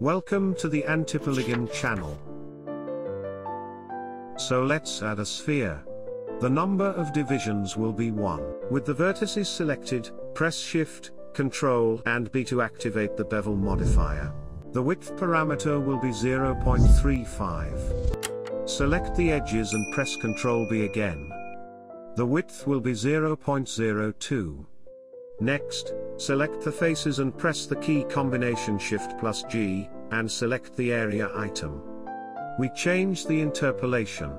Welcome to the Antipolygon channel. So let's add a sphere. The number of divisions will be 1. With the vertices selected, press Shift, Ctrl and B to activate the bevel modifier. The width parameter will be 0.35. Select the edges and press Ctrl B again. The width will be 0.02. Next, select the faces and press the key combination Shift plus G, and select the area item. We change the interpolation.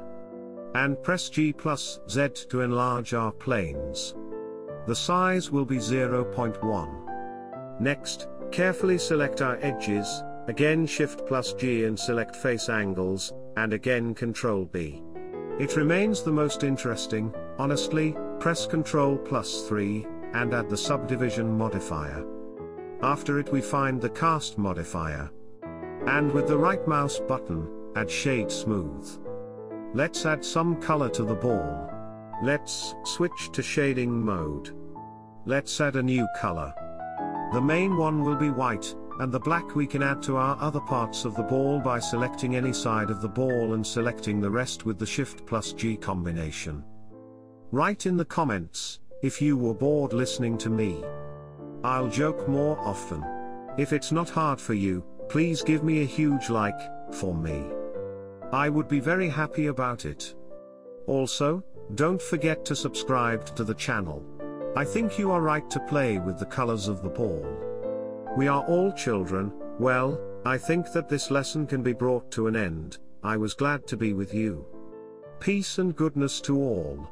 And press G plus Z to enlarge our planes. The size will be 0.1. Next, carefully select our edges, again Shift plus G and select face angles, and again Ctrl B. It remains the most interesting, honestly, press Ctrl plus 3, and add the subdivision modifier. After it we find the cast modifier. And with the right mouse button, add shade smooth. Let's add some color to the ball. Let's switch to shading mode. Let's add a new color. The main one will be white, and the black we can add to our other parts of the ball by selecting any side of the ball and selecting the rest with the Shift plus G combination. Write in the comments, if you were bored listening to me. I'll joke more often. If it's not hard for you, please give me a huge like, for me. I would be very happy about it. Also, don't forget to subscribe to the channel. I think you are right to play with the colors of the ball. We are all children, well, I think that this lesson can be brought to an end, I was glad to be with you. Peace and goodness to all.